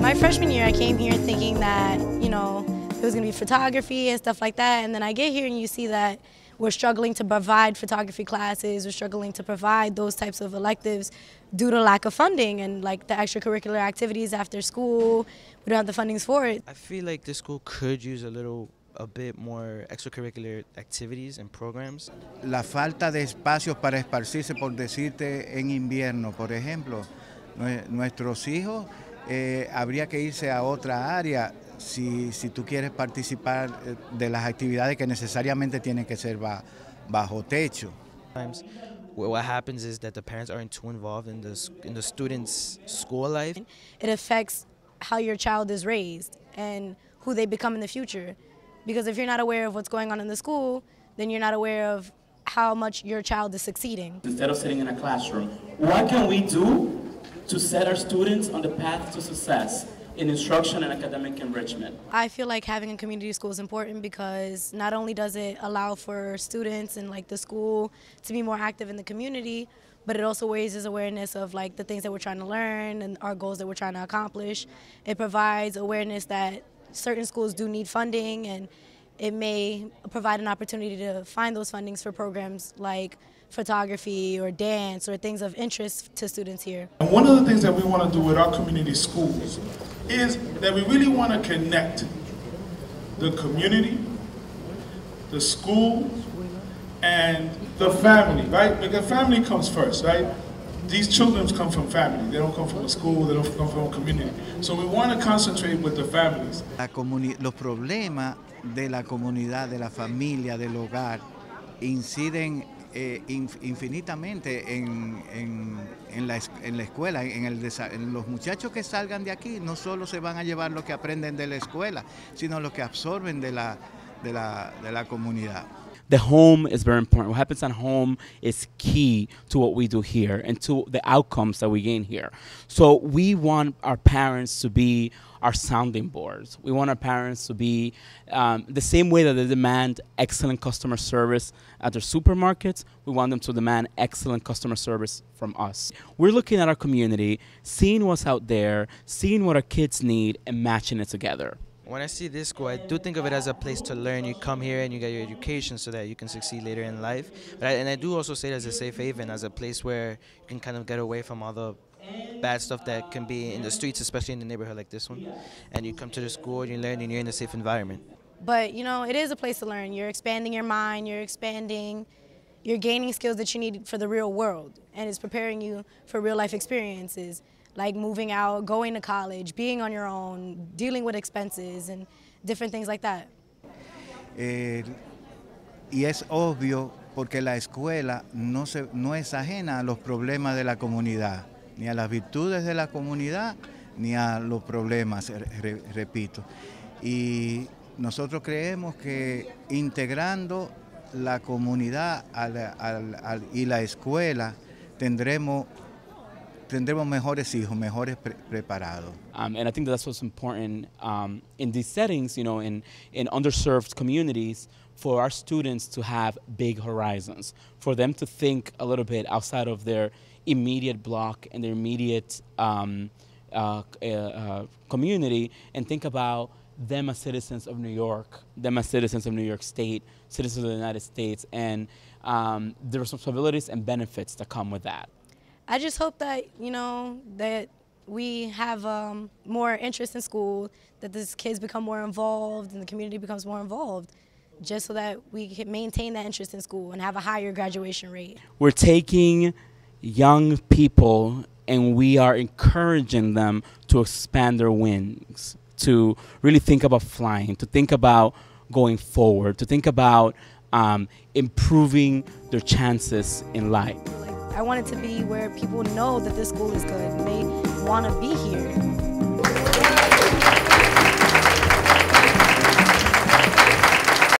My freshman year, I came here thinking that, you know, it was going to be photography and stuff like that. And then I get here and you see that we're struggling to provide photography classes, we're struggling to provide those types of electives due to lack of funding and like the extracurricular activities after school. We don't have the fundings for it. I feel like this school could use a little a bit more extracurricular activities and programs. La falta de espacios para esparcirse, por decirte, en invierno, por ejemplo, nuestros hijos eh, habría que irse a otra área si, si tú quieres participar eh, de las actividades que necesariamente tienen que ser ba, bajo techo. What happens is that the parents aren't too involved in the, in the student's school life. It affects how your child is raised and who they become in the future. Because if you're not aware of what's going on in the school, then you're not aware of how much your child is succeeding. Instead of sitting in a classroom, what can we do to set our students on the path to success in instruction and academic enrichment. I feel like having a community school is important because not only does it allow for students and like the school to be more active in the community, but it also raises awareness of like the things that we're trying to learn and our goals that we're trying to accomplish. It provides awareness that certain schools do need funding and it may provide an opportunity to find those fundings for programs like photography or dance or things of interest to students here. And one of the things that we want to do with our community schools is that we really want to connect the community, the school, and the family, right? Because family comes first, right? These children come from family. They don't come from a school, they don't come from a community. So we want to concentrate with the families. La los problemas de la comunidad, de la familia, del hogar, inciden eh, infinitamente en, en, en, la, en, la, escuela, en, el, los muchachos que salgan de aquí, no solo se van a llevar lo que aprenden de la escuela, sino lo que absorben de la, de la, de la comunidad. The home is very important. What happens at home is key to what we do here and to the outcomes that we gain here. So we want our parents to be our sounding boards. We want our parents to be um, the same way that they demand excellent customer service at their supermarkets. We want them to demand excellent customer service from us. We're looking at our community, seeing what's out there, seeing what our kids need, and matching it together. When I see this school, I do think of it as a place to learn. You come here and you get your education so that you can succeed later in life. But I, and I do also say it as a safe haven, as a place where you can kind of get away from all the bad stuff that can be in the streets, especially in the neighborhood like this one. And you come to the school, and you learn, and you're in a safe environment. But you know, it is a place to learn. You're expanding your mind. You're expanding. You're gaining skills that you need for the real world, and it's preparing you for real life experiences like moving out, going to college, being on your own, dealing with expenses and different things like that. Eh, y es obvio porque la escuela no, se, no es ajena a los problemas de la comunidad, ni a las virtudes de la comunidad, ni a los problemas, re, repito. Y nosotros creemos que integrando la comunidad al, y la escuela tendremos tendremos mejores hijos, mejores pre preparados. Um, and I think that's what's important um, in these settings, you know, in, in underserved communities, for our students to have big horizons, for them to think a little bit outside of their immediate block and their immediate um, uh, uh, uh, community and think about them as citizens of New York, them as citizens of New York State, citizens of the United States, and um, the responsibilities and benefits that come with that. I just hope that, you know, that we have um, more interest in school, that these kids become more involved and the community becomes more involved, just so that we can maintain that interest in school and have a higher graduation rate. We're taking young people and we are encouraging them to expand their wings, to really think about flying, to think about going forward, to think about um, improving their chances in life. I want it to be where people know that this school is good and they want to be here.